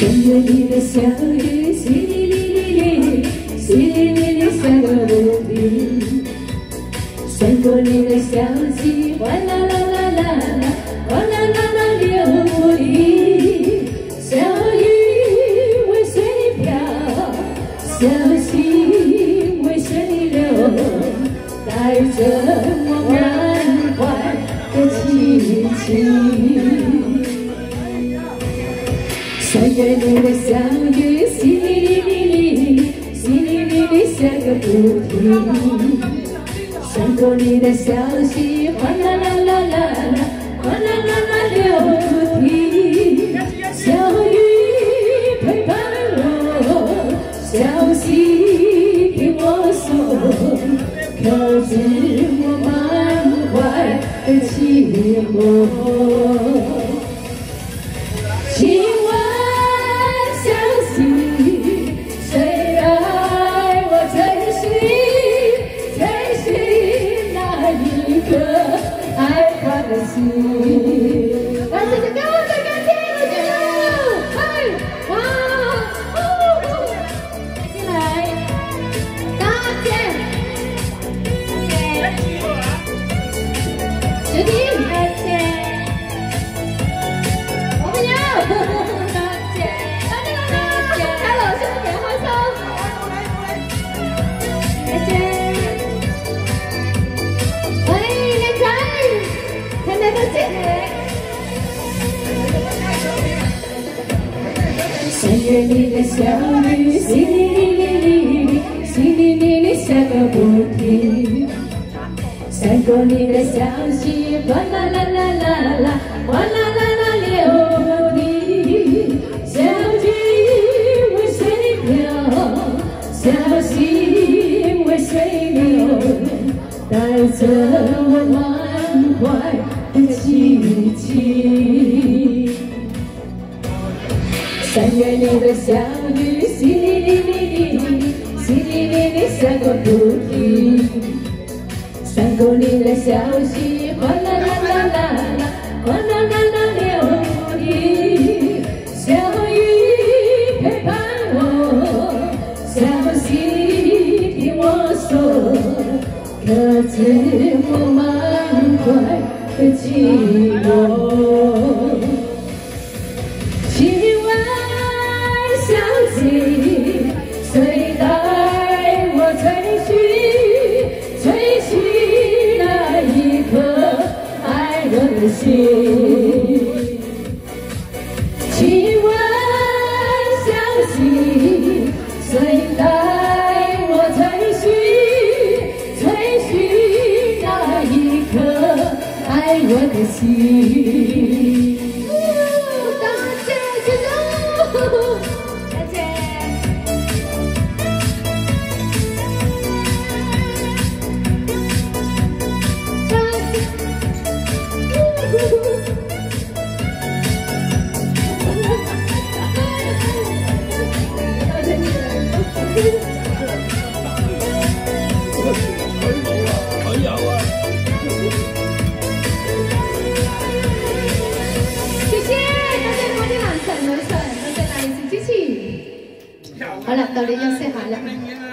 你的笑雨，淅沥沥沥沥，淅沥沥沥下个不停。穿过你的小溪，哗啦啦啦啦啦，哗啦啦啦流不停。小雨为谁飘，小溪为谁流，带着我满怀的凄情。三月里的小雨，淅沥沥沥沥，淅沥沥沥下个不停。穿过你的小溪，哗啦啦啦啦啦，哗啦啦啦流不停。小雨陪伴我，小溪听我说，可知我满怀的寂寞寞。三月里的小雨，淅沥沥沥沥沥，淅沥沥沥下个不停。穿过你的小溪，哗啦啦啦啦啦，哗啦啦啦流不停。小雨为谁飘，小溪为谁流，带着我满怀的凄情。三月里的小雨，淅沥沥沥沥沥，淅沥沥沥下个不停。穿过你的小溪，哗啦啦啦啦啦，哗啦啦啦流不停。小雨陪伴我，小溪听我说，可知我满怀的寂寞。心？请问小溪，谁带我追寻，追寻那一颗爱我的心？好啦，到你休息下啦。